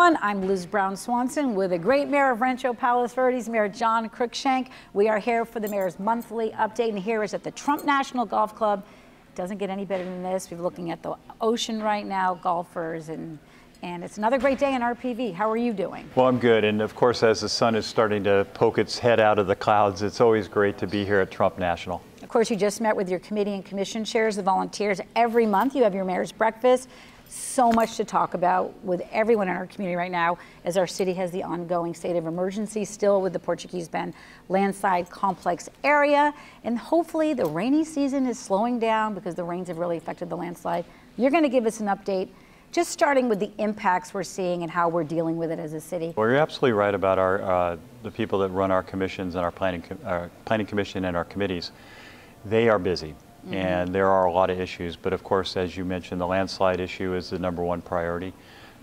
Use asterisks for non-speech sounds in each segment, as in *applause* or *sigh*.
everyone. I'm Liz Brown Swanson with the great mayor of Rancho Palos Verdes, Mayor John Cruikshank. We are here for the mayor's monthly update, and here is at the Trump National Golf Club. Doesn't get any better than this. We're looking at the ocean right now, golfers, and and it's another great day in RPV. How are you doing? Well, I'm good. And of course, as the sun is starting to poke its head out of the clouds, it's always great to be here at Trump National. Of course, you just met with your committee and commission chairs, the volunteers. Every month, you have your mayor's breakfast so much to talk about with everyone in our community right now as our city has the ongoing state of emergency still with the Portuguese Bend landslide complex area. And hopefully the rainy season is slowing down because the rains have really affected the landslide. You're going to give us an update just starting with the impacts we're seeing and how we're dealing with it as a city. Well, you're absolutely right about our uh, the people that run our commissions and our planning, uh, planning commission and our committees. They are busy. Mm -hmm. And there are a lot of issues, but of course, as you mentioned, the landslide issue is the number one priority.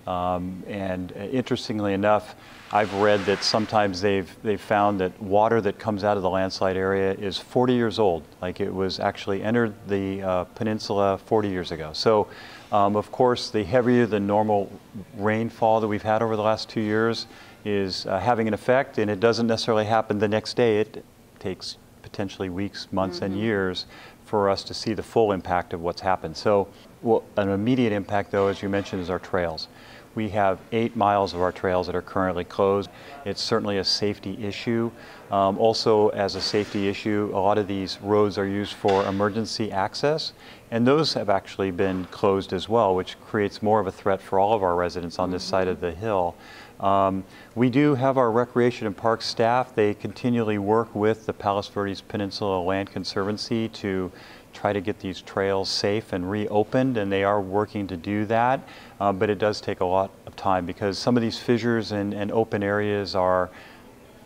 Um, and interestingly enough, I've read that sometimes they've, they've found that water that comes out of the landslide area is 40 years old, like it was actually entered the uh, peninsula 40 years ago. So, um, of course, the heavier than normal rainfall that we've had over the last two years is uh, having an effect, and it doesn't necessarily happen the next day. It takes potentially weeks, months, mm -hmm. and mm-hmm. years for us to see the full impact of what's happened. So well, an immediate impact, though, as you mentioned, is our trails. We have eight miles of our trails that are currently closed. It's certainly a safety issue. Um, also, as a safety issue, a lot of these roads are used for emergency access, and those have actually been closed as well, which creates more of a threat for all of our residents on this side of the hill. Um, we do have our recreation and park staff. They continually work with the Palos Verdes Peninsula Land Conservancy to try to get these trails safe and reopened, and they are working to do that. Uh, but it does take a lot of time because some of these fissures and, and open areas are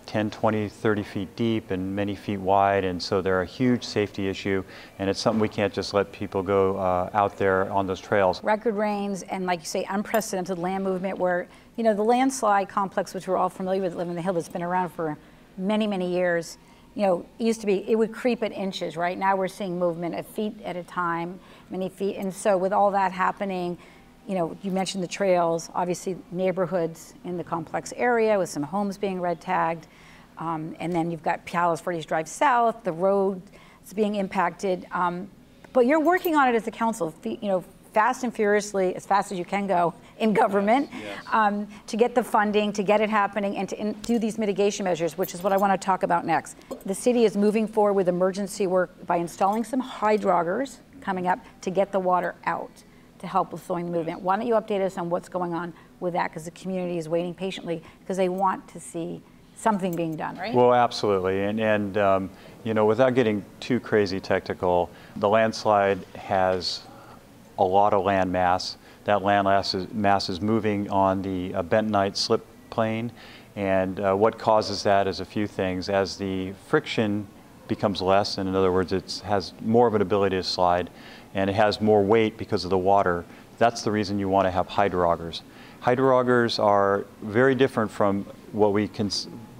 10, 20, 30 feet deep and many feet wide, and so they're a huge safety issue, and it's something we can't just let people go uh, out there on those trails. Record rains and, like you say, unprecedented land movement where, you know, the landslide complex, which we're all familiar with, living in the hill, that's been around for many, many years, you know, used to be, it would creep at inches, right? Now we're seeing movement at feet at a time, many feet. And so with all that happening, you know, you mentioned the trails, obviously neighborhoods in the complex area with some homes being red tagged. Um, and then you've got Palos Verdes Drive South, the road is being impacted. Um, but you're working on it as a council, you know, fast and furiously, as fast as you can go in government, yes, yes. Um, to get the funding, to get it happening, and to in, do these mitigation measures, which is what I want to talk about next. The city is moving forward with emergency work by installing some hydroaugers coming up to get the water out to help with slowing the movement. Why don't you update us on what's going on with that? Because the community is waiting patiently because they want to see something being done, right? Well, absolutely. And, and um, you know, without getting too crazy technical, the landslide has a lot of land mass. That land mass is, mass is moving on the uh, bentonite slip plane. And uh, what causes that is a few things. As the friction becomes less, and in other words, it has more of an ability to slide, and it has more weight because of the water, that's the reason you want to have hydroaugers. Hydroaugers are very different from what we can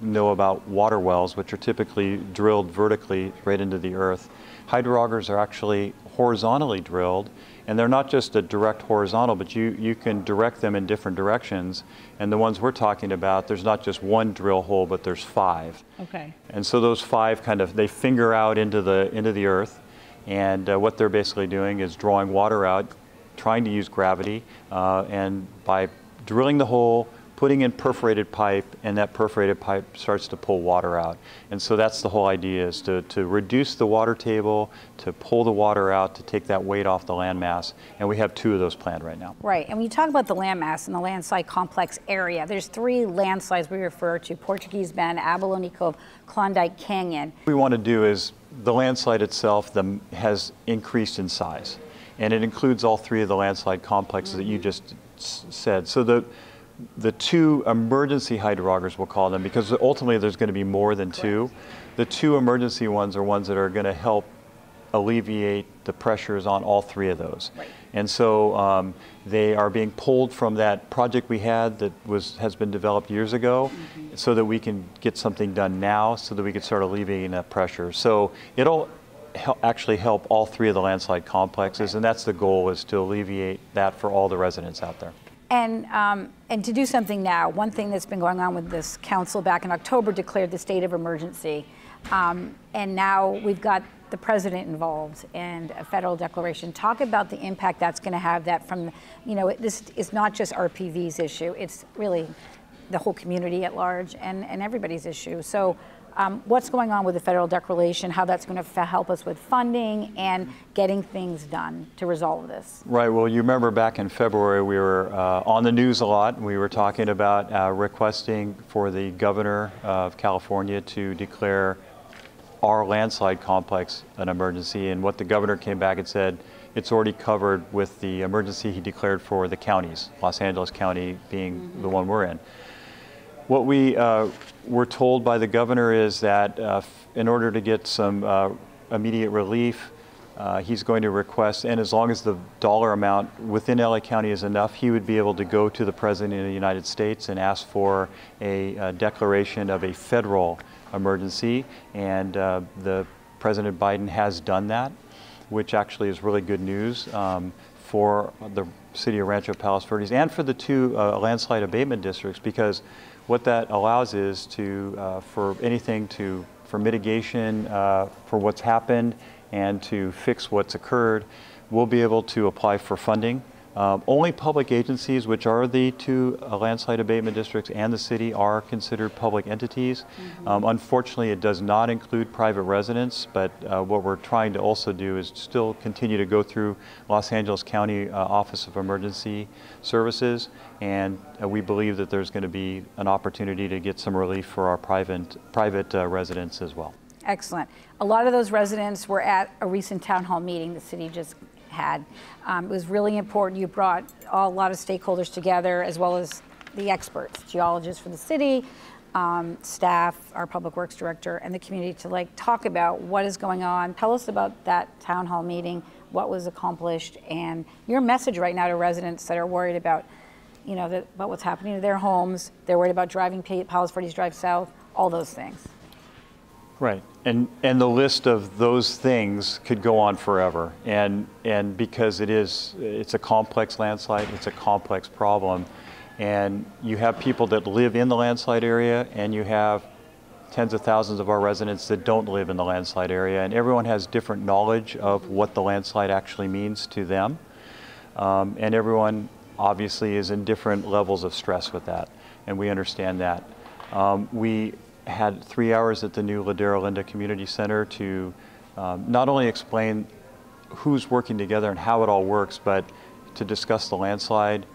know about water wells, which are typically drilled vertically right into the earth. Hydroaugers are actually horizontally drilled, and they're not just a direct horizontal, but you, you can direct them in different directions. And the ones we're talking about, there's not just one drill hole, but there's five. Okay. And so those five kind of, they finger out into the, into the earth, and uh, what they're basically doing is drawing water out, trying to use gravity, uh, and by drilling the hole, putting in perforated pipe, and that perforated pipe starts to pull water out. And so that's the whole idea is to, to reduce the water table, to pull the water out, to take that weight off the landmass. And we have two of those planned right now. Right, and when you talk about the landmass and the landslide complex area, there's three landslides we refer to, Portuguese Bend, Abalone Cove, Klondike Canyon. What we want to do is the landslide itself the, has increased in size. And it includes all three of the landslide complexes mm -hmm. that you mm-hmm. just said. So the the two emergency hydroaugers, we'll call them, because ultimately there's going to be more than two. The two emergency ones are ones that are going to help alleviate the pressures on all three of those. Right. And so um, they are being pulled from that project we had that was has been developed years ago mm -hmm. so that we can get something done now so that we can start alleviating that pressure. So it'll help actually help all three of the landslide complexes okay. and that's the goal is to alleviate that for all the residents out there. And, um, and to do something now, one thing that's been going on with this council back in October declared the state of emergency. Um, and now we've got the president involved and a federal declaration. Talk about the impact that's going to have that from, you know, this is not just RPV's issue, it's really the whole community at large and, and everybody's issue. So um, what's going on with the federal declaration, how that's going to help us with funding and getting things done to resolve this. Right. Well, you remember back in February, we were uh, on the news a lot. We were talking about uh, requesting for the governor of California to declare our landslide complex an emergency. And what the governor came back and said, it's already covered with the emergency he declared for the counties, Los Angeles County being mm-hmm. the one we're in. What we uh, were told by the governor is that uh, in order to get some uh, immediate relief, uh, he's going to request, and as long as the dollar amount within LA County is enough, he would be able to go to the President of the United States and ask for a, a declaration of a federal emergency, and uh, the President Biden has done that, which actually is really good news um, for the city of Rancho Palos Verdes and for the two uh, landslide abatement districts, because what that allows is to uh, for anything to for mitigation uh, for what's happened and to fix what's occurred, we'll be able to apply for funding um, only public agencies, which are the two uh, landslide abatement districts and the city, are considered public entities. Mm-hmm. Um, unfortunately, it does not include private residents, but uh, what we're trying to also do is still continue to go through Los Angeles County uh, Office of Emergency Services, and uh, we believe that there's going to be an opportunity to get some relief for our private, private uh, residents as well. Excellent. A lot of those residents were at a recent town hall meeting the city just had. Um, it was really important. You brought a lot of stakeholders together, as well as the experts, geologists for the city, um, staff, our public works director, and the community to like talk about what is going on. Tell us about that town hall meeting, what was accomplished, and your message right now to residents that are worried about, you know, that, about what's happening to their homes. They're worried about driving Palos Verdes Drive South, all those things. Right. And, and the list of those things could go on forever. And, and because it is, it's a complex landslide, it's a complex problem. And you have people that live in the landslide area, and you have tens of thousands of our residents that don't live in the landslide area. And everyone has different knowledge of what the landslide actually means to them. Um, and everyone obviously is in different levels of stress with that. And we understand that. Um, we had three hours at the new Ladera Linda Community Center to um, not only explain who's working together and how it all works, but to discuss the landslide,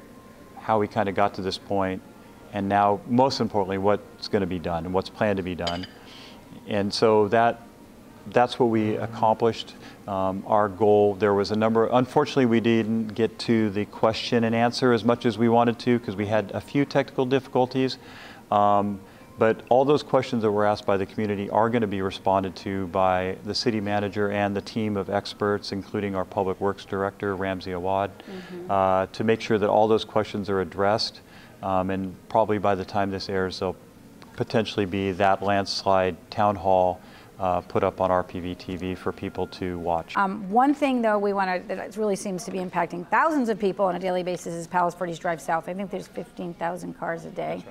how we kind of got to this point, and now, most importantly, what's going to be done and what's planned to be done. And so that that's what we accomplished. Um, our goal, there was a number, unfortunately, we didn't get to the question and answer as much as we wanted to because we had a few technical difficulties. Um, but all those questions that were asked by the community are going to be responded to by the city manager and the team of experts, including our public works director, Ramzi Awwad, mm-hmm. uh, to make sure that all those questions are addressed. Um, and probably by the time this airs, there'll potentially be that landslide town hall uh, put up on RPV TV for people to watch. Um, one thing, though, we want to that really seems to be impacting thousands of people on a daily basis is Palos Verdes Drive South. I think there's 15,000 cars a day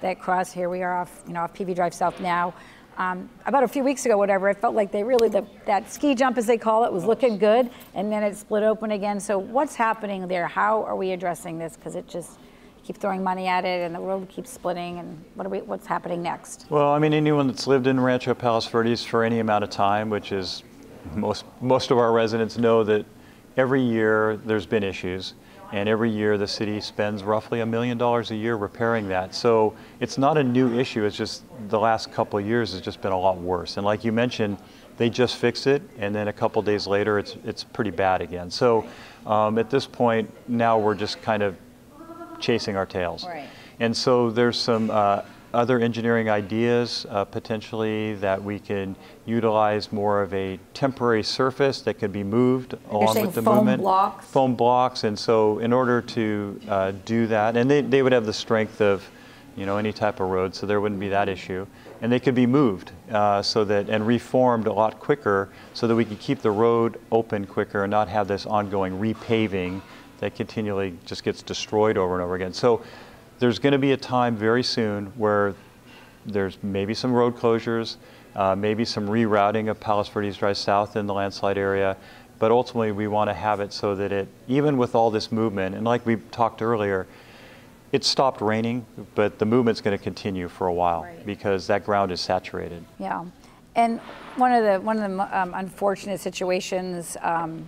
that cross. Here we are off, you know, off PV Drive South now. Um, about a few weeks ago, whatever, it felt like they really, the, that ski jump, as they call it, was looking good, and then it split open again. So what's happening there? How are we addressing this? Because it just keep throwing money at it, and the road keeps splitting. And what are we? What's happening next? Well, I mean, anyone that's lived in Rancho Palos Verdes for any amount of time, which is most most of our residents know that every year there's been issues. And every year the city spends roughly a million dollars a year repairing that. So it's not a new issue, it's just the last couple of years has just been a lot worse. And like you mentioned, they just fix it, and then a couple days later it's, it's pretty bad again. So um, at this point, now we're just kind of chasing our tails. Right. And so there's some uh, other engineering ideas uh, potentially that we can utilize more of a temporary surface that can be moved along with the foam movement. Blocks. Foam blocks. And so in order to uh, do that, and they, they would have the strength of you know, any type of road, so there wouldn't be that issue. And they could be moved uh, so that and reformed a lot quicker so that we could keep the road open quicker and not have this ongoing repaving that continually just gets destroyed over and over again. So there's going to be a time very soon where there's maybe some road closures, uh, maybe some rerouting of Palos Verdes Drive South in the landslide area, but ultimately we want to have it so that it, even with all this movement, and like we talked earlier, it stopped raining, but the movement's going to continue for a while Right. because that ground is saturated. Yeah, and one of the one of the um, unfortunate situations um,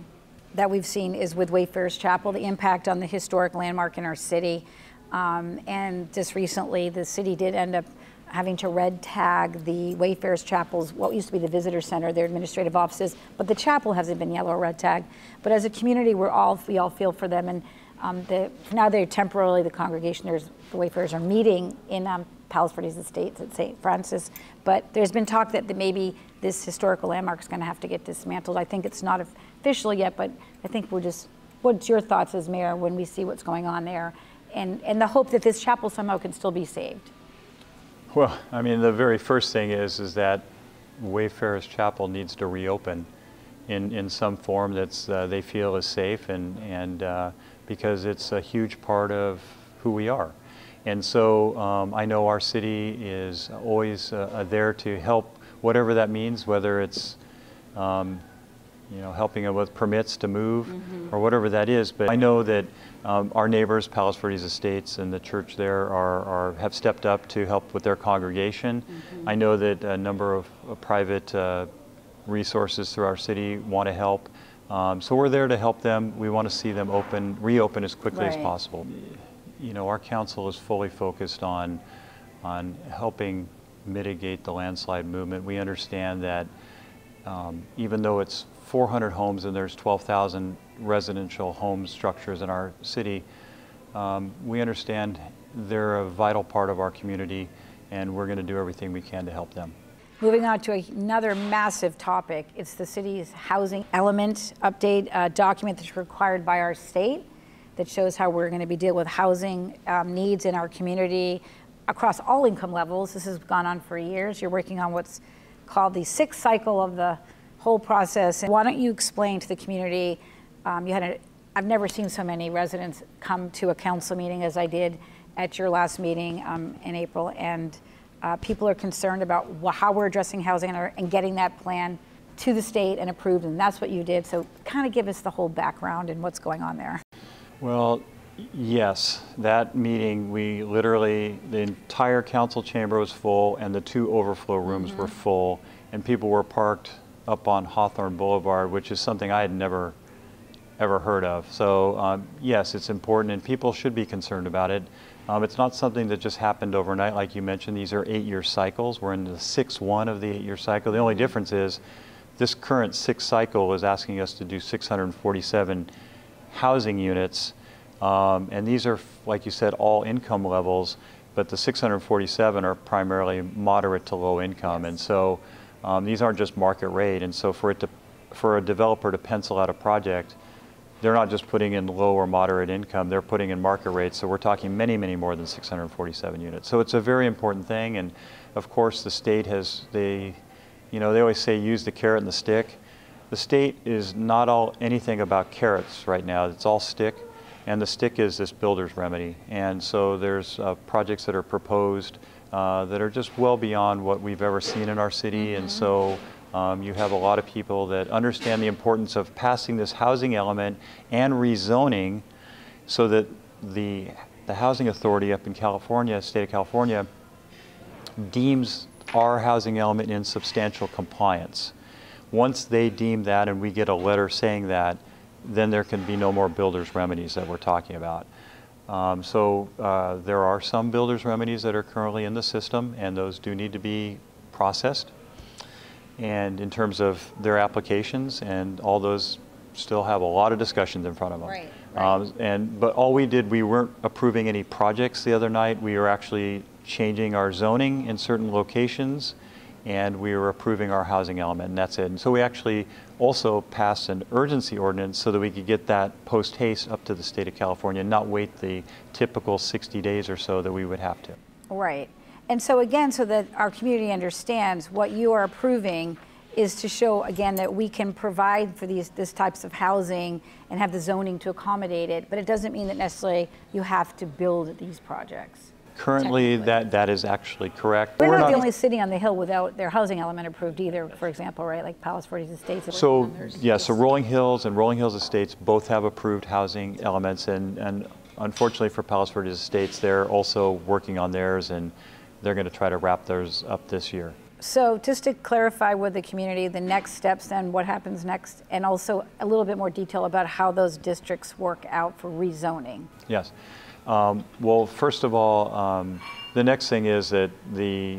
that we've seen is with Wayfarers Chapel, the impact on the historic landmark in our city. Um, and just recently, the city did end up having to red tag the Wayfarers Chapel's what used to be the visitor center, their administrative offices, but the chapel hasn't been yellow or red tagged. But as a community, we're all we all feel for them, and um, the, now they're temporarily the congregation. The Wayfarers are meeting in um, Estates at St. Francis, but there's been talk that, that maybe this historical landmark is going to have to get dismantled. I think it's not official yet, but I think we're just. What's your thoughts as mayor when we see what's going on there, and and the hope that this chapel somehow can still be saved? Well, I mean, the very first thing is is that Wayfarers Chapel needs to reopen in, in some form that's uh, they feel is safe and and uh, because it's a huge part of who we are. And so um, I know our city is always uh, uh, there to help, whatever that means, whether it's um, you know, helping them with permits to move or whatever that is. But I know that um, our neighbors, Palos Verdes Estates and the church there are, are, have stepped up to help with their congregation. I know that a number of uh, private uh, resources through our city want to help. Um, so we're there to help them. We want to see them open, reopen as quickly as possible. You know, our council is fully focused on, on helping mitigate the landslide movement. We understand that um, even though it's 400 homes and there's 12,000 residential home structures in our city, um, we understand they're a vital part of our community and we're going to do everything we can to help them. Moving on to another massive topic, it's the city's housing element update document that's required by our state that shows how we're going to be dealing with housing um, needs in our community across all income levels. This has gone on for years. You're working on what's called the sixth cycle of the whole process. Why don't you explain to the community? Um, you had a, I've never seen so many residents come to a council meeting as I did at your last meeting um, in April, and uh, people are concerned about wh- how we're addressing housing and, and getting that plan to the state and approved, and that's what you did. So, kind of give us the whole background and what's going on there. Well, yes, that meeting, we literally, the entire council chamber was full and the two overflow rooms were full and people were parked up on Hawthorne Boulevard, which is something I had never, ever heard of. So um, yes, it's important and people should be concerned about it. Um, It's not something that just happened overnight, like you mentioned. These are eight-year cycles. We're in the sixth one of the eight-year cycle. The only difference is this current sixth cycle is asking us to do 647 housing units. Um, and these are, like you said, all income levels, but the 647 are primarily moderate to low income. And so um, these aren't just market rate. And so for it to, for a developer to pencil out a project, they're not just putting in low or moderate income, they're putting in market rates. So we're talking many, many more than 647 units. So it's a very important thing. And of course, the state has, they, you know, they always say use the carrot and the stick. The state is not all anything about carrots right now. It's all stick, and the stick is this builder's remedy. And so there's uh, projects that are proposed uh, that are just well beyond what we've ever seen in our city. And so um, you have a lot of people that understand the importance of passing this housing element and rezoning, so that the the housing authority up in California, state of California, deems our housing element in substantial compliance. Once they deem that and we get a letter saying that, then there can be no more builder's remedies that we're talking about. Um, so uh, there are some builder's remedies that are currently in the system, and those do need to be processed. And in terms of their applications, and all those still have a lot of discussions in front of them. Right, right. Um, and but all we did, we weren't approving any projects the other night. We were actually changing our zoning in certain locations, and we were approving our housing element, and that's it. And so we actually also passed an urgency ordinance so that we could get that post haste up to the state of California, and not wait the typical 60 days or so that we would have to. Right. And so again, so that our community understands what you are approving is to show, again, that we can provide for these, this types of housing and have the zoning to accommodate it, but it doesn't mean that necessarily you have to build these projects. Currently, that, that is actually correct. We're not the only city on the hill without their housing element approved either, for example, right, like Palos Verdes Estates. So, yeah, so Rolling Hills and Rolling Hills Estates both have approved housing elements, and, and unfortunately for Palos Verdes Estates, they're also working on theirs, and they're going to try to wrap theirs up this year. So just to clarify with the community, the next steps and what happens next, and also a little bit more detail about how those districts work out for rezoning. Yes. Um, Well, first of all, um, the next thing is that the,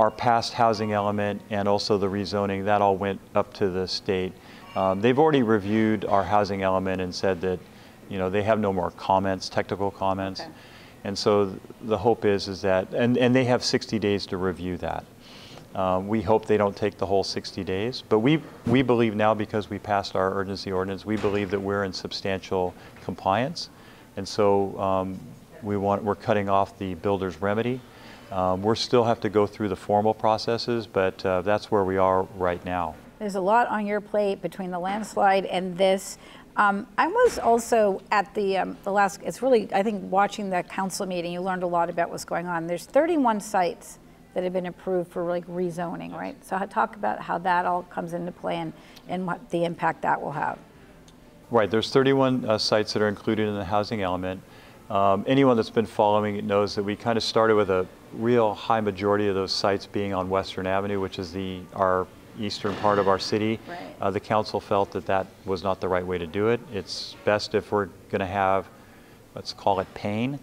our past housing element and also the rezoning, that all went up to the state. Um, They've already reviewed our housing element and said that, you know, they have no more comments, technical comments. Okay. And so the hope is, is that, and, and they have 60 days to review that. Um, We hope they don't take the whole 60 days, but we, we believe now, because we passed our urgency ordinance, we believe that we're in substantial compliance. And so um, we want, we're cutting off the builder's remedy. Um, We're still have to go through the formal processes, but uh, that's where we are right now. There's a lot on your plate between the landslide and this. Um, I was also at the, um, the last, it's really, I think, watching the council meeting, you learned a lot about what's going on. There's 31 sites that have been approved for like rezoning, right? So talk about how that all comes into play and, and what the impact that will have. Right, there's 31 uh, sites that are included in the housing element. Um, Anyone that's been following it knows that we kind of started with a real high majority of those sites being on Western Avenue, which is the, our eastern part of our city. Right. Uh, The council felt that that was not the right way to do it. It's best if we're going to have, let's call it pain,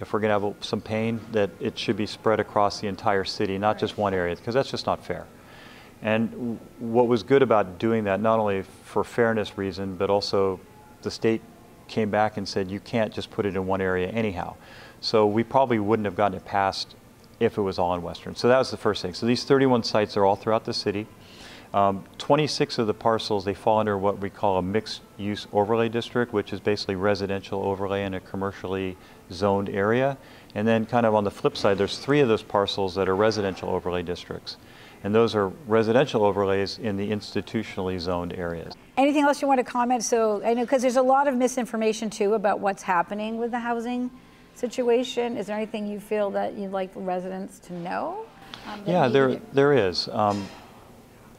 if we're going to have some pain, that it should be spread across the entire city, not just one area, because that's just not fair. And what was good about doing that, not only for fairness reason, but also the state came back and said you can't just put it in one area anyhow. So we probably wouldn't have gotten it passed if it was all in Western. So that was the first thing. So these 31 sites are all throughout the city. Um, 26 of the parcels, they fall under what we call a mixed-use overlay district, which is basically residential overlay in a commercially zoned area. And then kind of on the flip side, there's three of those parcels that are residential overlay districts. And those are residential overlays in the institutionally zoned areas. Anything else you want to comment? So I know, because there's a lot of misinformation too about what's happening with the housing situation. Is there anything you feel that you'd like residents to know? um, Yeah, there, there is. Um,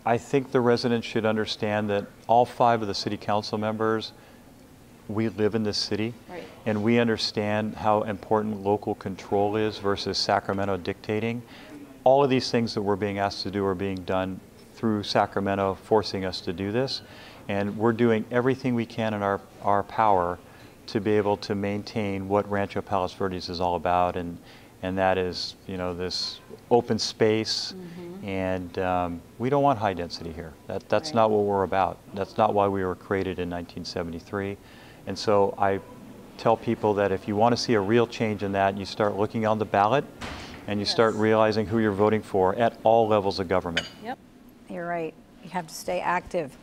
I think the residents should understand that all five of the city council members, we live in this city. Right. And we understand how important local control is versus Sacramento dictating. All of these things that we're being asked to do are being done through Sacramento forcing us to do this. And we're doing everything we can in our, our power to be able to maintain what Rancho Palos Verdes is all about. And, and that is, you know, this open space. And um, we don't want high density here. That, that's Right. not what we're about. That's not why we were created in 1973. And so I tell people that if you want to see a real change in that, you start looking on the ballot and you start realizing who you're voting for at all levels of government. Yep, you're right. You have to stay active.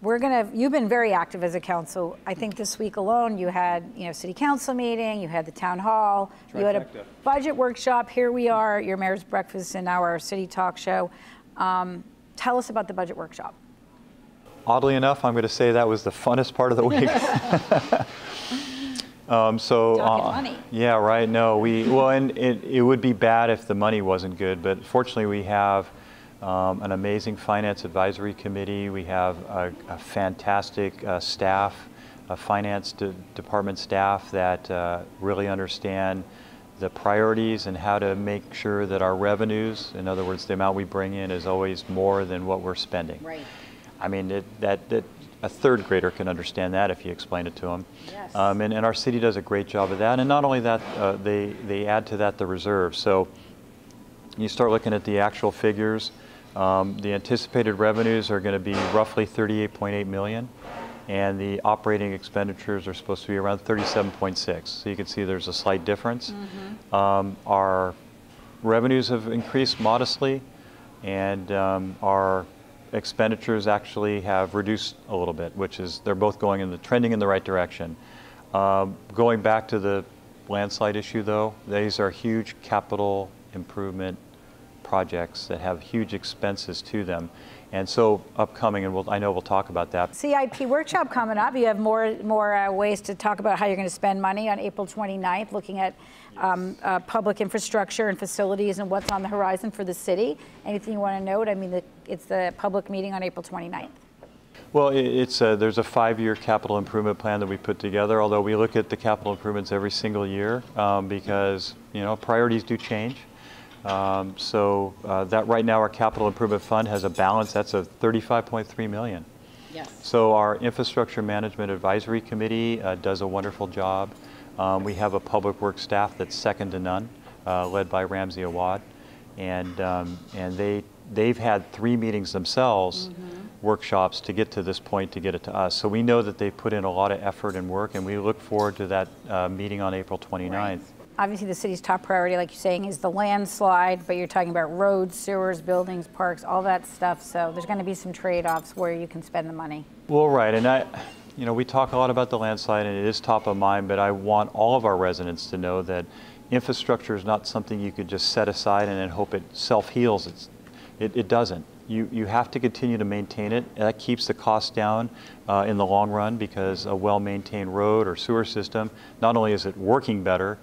We're gonna, you've been very active as a council. I think this week alone, you had, you know, city council meeting, you had the town hall, you had a budget workshop, here we are, your mayor's breakfast and now our city talk show. Um, Tell us about the budget workshop. Oddly enough, I'm going to say that was the funnest part of the week. *laughs* um, so, Talking money. yeah, right. No, we well, and it, it would be bad if the money wasn't good, but fortunately, we have um, an amazing finance advisory committee. We have a, a fantastic uh, staff, a finance de- department staff that uh, really understand the priorities and how to make sure that our revenues, in other words, the amount we bring in, is always more than what we're spending. Right. I mean, it, that, that a third grader can understand that if you explain it to them. Yes. Um, and, and our city does a great job of that. And not only that, uh, they, they add to that the reserve. So you start looking at the actual figures. Um, the anticipated revenues are going to be roughly 38.8 million, and the operating expenditures are supposed to be around 37.6. So you can see there's a slight difference. Um, our revenues have increased modestly, and um, our expenditures actually have reduced a little bit, which is they're both going in the trending in the right direction. Um, going back to the landslide issue, though, these are huge capital improvement projects that have huge expenses to them. And so upcoming, and we'll, I know we'll talk about that. CIP workshop coming up. You have more more uh, ways to talk about how you're going to spend money on April 29th, looking at um, uh, public infrastructure and facilities and what's on the horizon for the city. Anything you want to note? I mean, the, it's the public meeting on April 29th. Well, it's a, there's a five-year capital improvement plan that we put together, although we look at the capital improvements every single year um, because, you know, priorities do change. Um, So uh, that, right now, our capital improvement fund has a balance, that's a 35.3 million. Yes. So our Infrastructure Management Advisory Committee uh, does a wonderful job. Um, We have a public works staff that's second to none, uh, led by Ramzi Awwad. And, um, and they, they've had three meetings themselves, workshops, to get to this point, to get it to us. So we know that they put in a lot of effort and work, and we look forward to that uh, meeting on April 29th. Obviously, the city's top priority, like you're saying, is the landslide, but you're talking about roads, sewers, buildings, parks, all that stuff. So there's going to be some trade-offs where you can spend the money. Well, right, and I, you know, we talk a lot about the landslide, and it is top of mind, but I want all of our residents to know that infrastructure is not something you could just set aside and then hope it self-heals. It's, it, it doesn't. You, you have to continue to maintain it. That keeps the cost down uh, in the long run because a well-maintained road or sewer system, not only is it working better,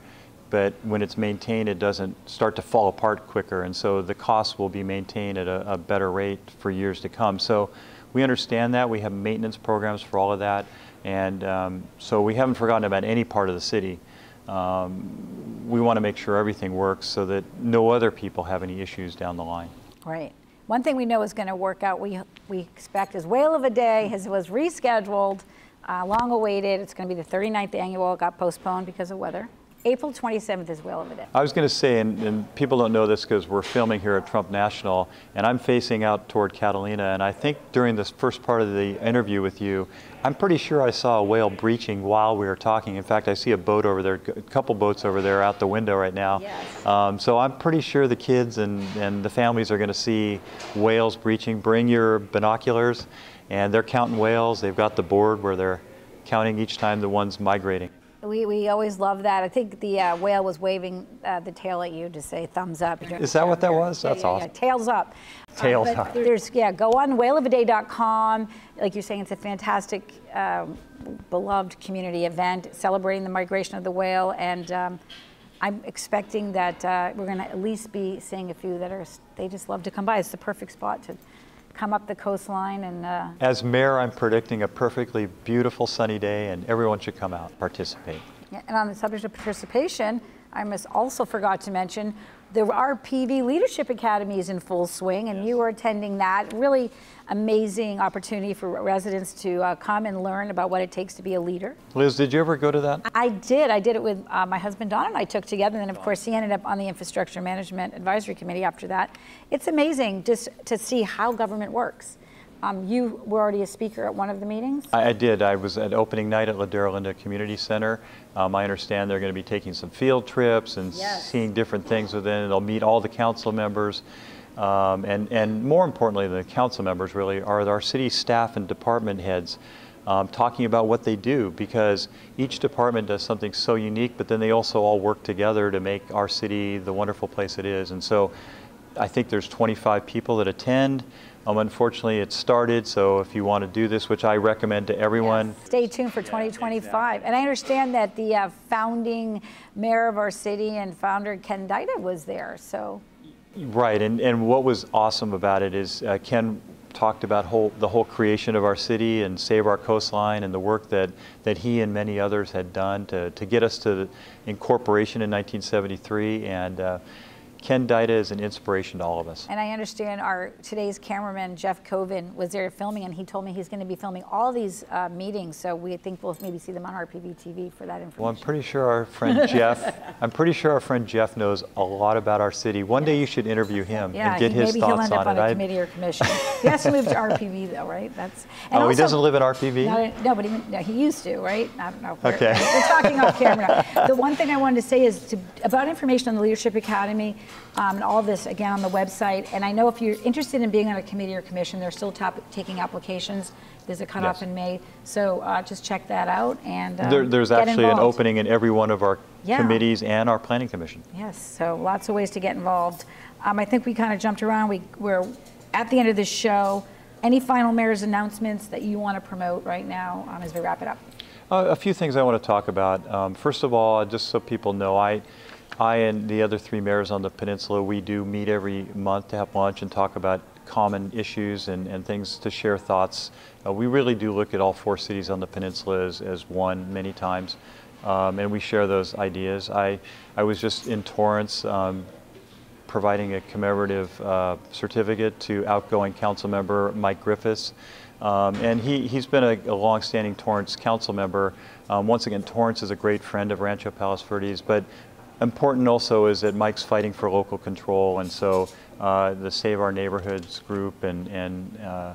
but when it's maintained, it doesn't start to fall apart quicker, and so the costs will be maintained at a, a better rate for years to come. So we understand that. We have maintenance programs for all of that, and um, so we haven't forgotten about any part of the city. Um, we want to make sure everything works so that no other people have any issues down the line. Right. One thing we know is going to work out, we, we expect, is Whale of a Day has, was rescheduled, uh, long awaited. It's going to be the 39th annual. It got postponed because of weather. April 27th is Whale of a Day. I was going to say, and, and people don't know this because we're filming here at Trump National, and I'm facing out toward Catalina, and I think during this first part of the interview with you, I'm pretty sure I saw a whale breaching while we were talking. In fact, I see a boat over there, a couple boats over there out the window right now. Yes. Um, so I'm pretty sure the kids and, and the families are going to see whales breaching. Bring your binoculars, and they're counting whales. They've got the board where they're counting each time the one's migrating. We, we always love that. I think the uh, whale was waving uh, the tail at you to say thumbs up. Is that what that was? Yeah, That's yeah, awesome. Yeah, tails up. Tails but up. There's yeah. Go on whaleofaday.com. Like you're saying, it's a fantastic, um, beloved community event celebrating the migration of the whale, and um, I'm expecting that uh, we're going to at least be seeing a few that are they just love to come by. It's the perfect spot to come up the coastline and. Uh, As mayor, I'm predicting a perfectly beautiful sunny day, and everyone should come out, participate. Yeah, And on the subject of participation, I must also forgot to mention the RPV Leadership Academy is in full swing, and you are attending that. Really amazing opportunity for residents to uh, come and learn about what it takes to be a leader. Liz, did you ever go to that? I did. I did it with uh, my husband Don and I took together, and then of course he ended up on the Infrastructure Management Advisory Committee after that. It's amazing just to see how government works. Um, you were already a speaker at one of the meetings. I, I did. I was at opening night at Ladera Linda Community Center. Um, I understand they're going to be taking some field trips and Yes. seeing different things within. They'll meet all the council members. Um, and, and more importantly, the council members really are our city staff and department heads um, talking about what they do because each department does something so unique, but then they also all work together to make our city the wonderful place it is. And so I think there's 25 people that attend. Um, unfortunately, it started, so if you want to do this, which I recommend to everyone, Stay tuned for 2025. And I understand that the uh, founding mayor of our city and founder Ken Dyda was there. So Right, and, and what was awesome about it is uh, Ken talked about whole, the whole creation of our city and Save Our Coastline and the work that, that he and many others had done to, to get us to the incorporation in 1973. And uh, Ken Dyda is an inspiration to all of us. And I understand our today's cameraman Jeff Coven was there filming, and he told me he's going to be filming all these uh, meetings. So we think we'll maybe see them on RPV TV for that information. Well, I'm pretty sure our friend *laughs* Jeff, I'm pretty sure our friend Jeff knows a lot about our city. One day you should interview him yeah, and get he- his maybe he'll end up on on it. a committee or commission. he has to move to RPV though, right? That's. and oh, he doesn't live in RPV? No, no, but he, no, he used to, right? I don't know. We're- Okay. We're talking off camera. now. The one thing I wanted to say is to, about information on the Leadership Academy, um, and all this again on the website. And I know if you're interested in being on a committee or commission, they're still top, taking applications. There's a cutoff Yes. in May, so uh, just check that out and um, There, there's actually an opening in every one of our Yeah. committees and our planning commission. Yes, so lots of ways to get involved. Um, I think we kind of jumped around. We, we're at the end of this show. Any final mayor's announcements that you want to promote right now um, as we wrap it up? Uh, a few things I want to talk about. Um, first of all, just so people know, I, I and the other three mayors on the peninsula, we do meet every month to have lunch and talk about common issues and, and things to share thoughts. Uh, we really do look at all four cities on the peninsula as, as one many times, um, and we share those ideas. I, I was just in Torrance um, providing a commemorative uh, certificate to outgoing council member Mike Griffiths. Um, and he, he's been a, a long-standing Torrance council member. Um, once again, Torrance is a great friend of Rancho Palos Verdes, but important also is that Mike's fighting for local control, and so uh, the Save Our Neighborhoods group, and, and uh,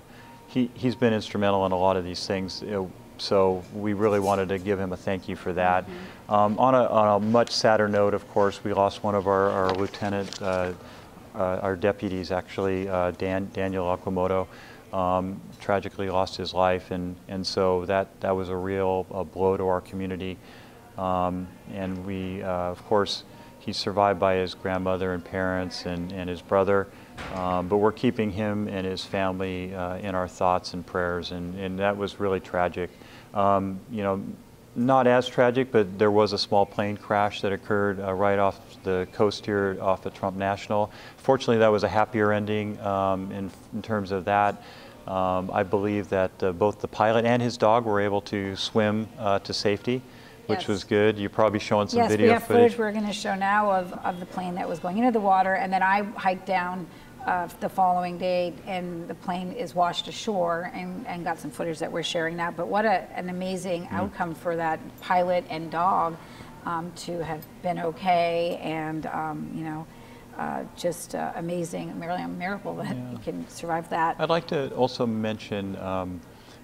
he, he's been instrumental in a lot of these things. You know, so we really wanted to give him a thank you for that. Mm -hmm. um, on, a, on, a, much sadder note, of course, we lost one of our, our lieutenant, uh, uh our deputies actually, uh, Dan, Daniel Okamoto um, tragically lost his life, and, and so that, that was a real a blow to our community. Um, and we, uh, of course, he's survived by his grandmother and parents and, and his brother, um, but we're keeping him and his family uh, in our thoughts and prayers, and, and that was really tragic. Um, you know, not as tragic, but there was a small plane crash that occurred uh, right off the coast here off of Trump National. Fortunately, that was a happier ending um, in, in, terms of that. Um, I believe that uh, both the pilot and his dog were able to swim uh, to safety, which yes. was good. You're probably showing some yes, video we have footage. footage we're going to show now of, of the plane that was going into the water, and then I hiked down uh, the following day, and the plane is washed ashore and, and got some footage that we're sharing now. But what a, an amazing mm. outcome for that pilot and dog um, to have been okay, and um, you know, uh, just uh, amazing, really a miracle that yeah. you can survive that. I'd like to also mention um,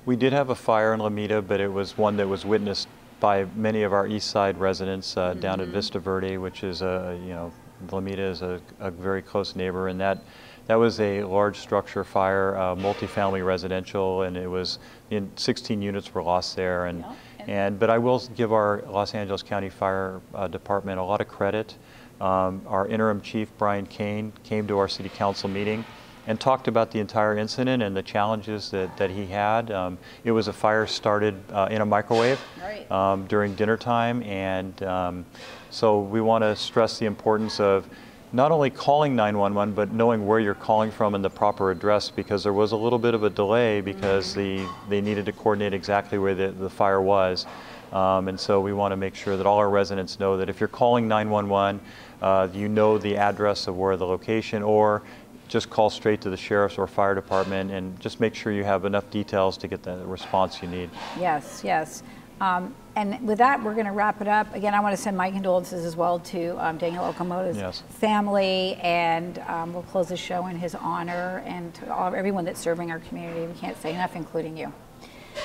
we did have a fire in Lomita, but it was one that was witnessed by many of our East Side residents uh, mm -hmm. down at mm-hmm. Vista Verde, which is a you know Lomita is a, a very close neighbor, and that that was a large structure fire, uh, multifamily residential, and it was in 16 units were lost there. And, yeah. and but I will give our Los Angeles County Fire uh, Department a lot of credit. Um, our interim chief, Brian Kane, came to our city council meeting and talked about the entire incident and the challenges that, that he had. Um, it was a fire started uh, in a microwave right. um, during dinner time, and um, so we want to stress the importance of not only calling 911, but knowing where you're calling from and the proper address because there was a little bit of a delay because the, they needed to coordinate exactly where the, the fire was. Um, and so we want to make sure that all our residents know that if you're calling 911, uh, you know the address of where the location or just call straight to the sheriff's or fire department and just make sure you have enough details to get the response you need. Yes, yes. Um, and with that, we're going to wrap it up. Again, I want to send my condolences as well to um, Daniel Okamoto's yes. family, and um, we'll close the show in his honor and to all, everyone that's serving our community. We can't say enough, including you.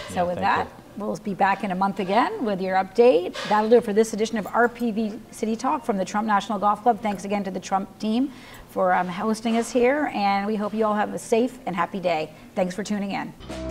So yeah, with that, you. we'll be back in a month again with your update. That'll do it for this edition of RPV City Talk from the Trump National Golf Club. Thanks again to the Trump team for um, hosting us here, and we hope you all have a safe and happy day. Thanks for tuning in.